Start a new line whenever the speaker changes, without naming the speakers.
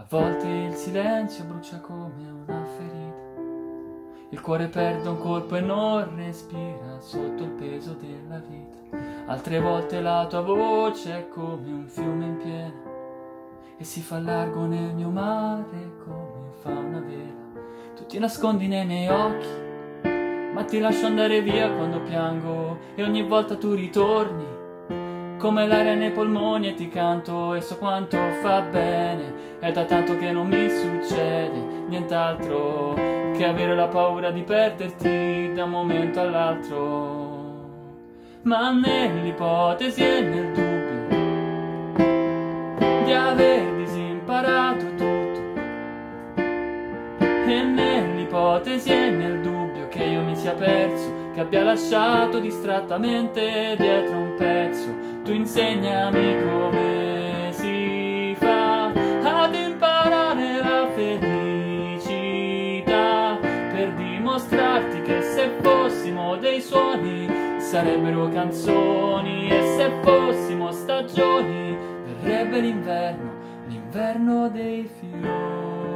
A volte il silenzio brucia come una ferita. Il cuore perde un colpo e non respira sotto il peso della vita. Altre volte la tua voce è come un fiume in piena e si fa largo nel mio mare come fa una vela. Tu ti nascondi nei miei occhi, ma ti lascio andare via quando piango e ogni volta tu ritorni come l'aria nei polmoni e ti canto e so quanto fa bene. È da tanto che non mi succede nient'altro che avere la paura di perderti da un momento all'altro. Ma nell'ipotesi e nel dubbio di aver disimparato tutto e nell'ipotesi e nel dubbio che io mi sia perso che abbia lasciato distrattamente dietro un pezzo tu insegnami come si fa ad imparare la felicità per dimostrarti che se fossimo dei suoni sarebbero canzoni e se fossimo stagioni verrebbe l'inverno, l'inverno dei fiori.